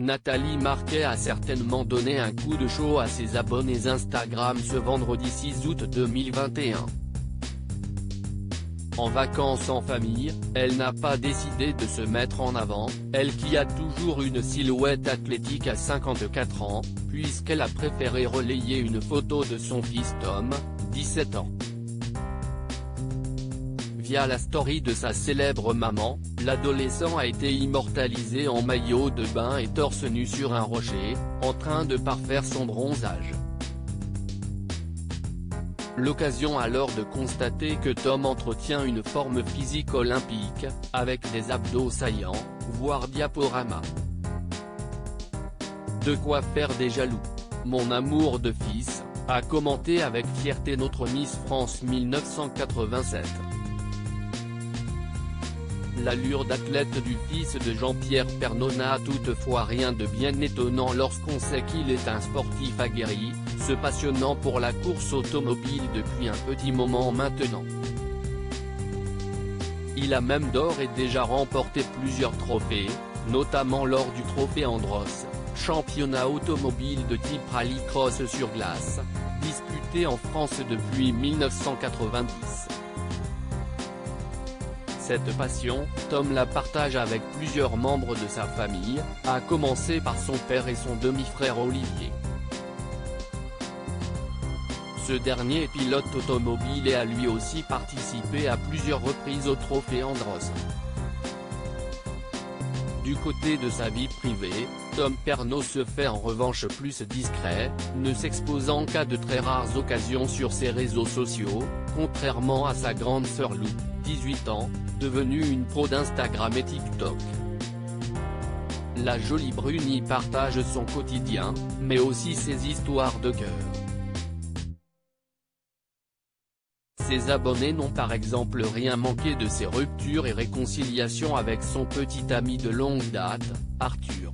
Nathalie Marquet a certainement donné un coup de chaud à ses abonnés Instagram ce vendredi 6 août 2021. En vacances en famille, elle n'a pas décidé de se mettre en avant, elle qui a toujours une silhouette athlétique à 54 ans, puisqu'elle a préféré relayer une photo de son fils Tom, 17 ans. Via la story de sa célèbre maman, l'adolescent a été immortalisé en maillot de bain et torse nu sur un rocher, en train de parfaire son bronzage. L'occasion alors de constater que Tom entretient une forme physique olympique, avec des abdos saillants, voire diaporama. De quoi faire des jaloux. Mon amour de fils, a commenté avec fierté notre Miss France 1987. L'allure d'athlète du fils de Jean-Pierre Pernaut n'a toutefois rien de bien étonnant lorsqu'on sait qu'il est un sportif aguerri, se passionnant pour la course automobile depuis un petit moment maintenant. Il a même d'or et déjà remporté plusieurs trophées, notamment lors du trophée Andros, championnat automobile de type rallycross sur glace, disputé en France depuis 1990. Cette passion, Tom la partage avec plusieurs membres de sa famille, à commencer par son père et son demi-frère Olivier. Ce dernier pilote automobile et a lui aussi participé à plusieurs reprises au trophée Andros. Du côté de sa vie privée, Tom Pernaut se fait en revanche plus discret, ne s'exposant qu'à de très rares occasions sur ses réseaux sociaux, contrairement à sa grande sœur Lou, 18 ans, devenue une pro d'Instagram et TikTok. La jolie brune partage son quotidien, mais aussi ses histoires de cœur. Ses abonnés n'ont par exemple rien manqué de ses ruptures et réconciliations avec son petit ami de longue date, Arthur.